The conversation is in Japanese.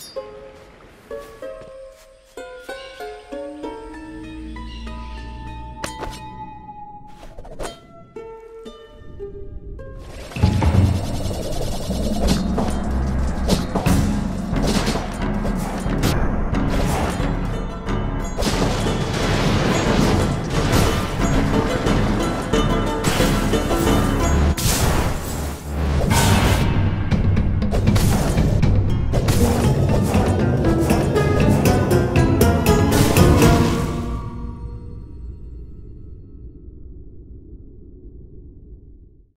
ります。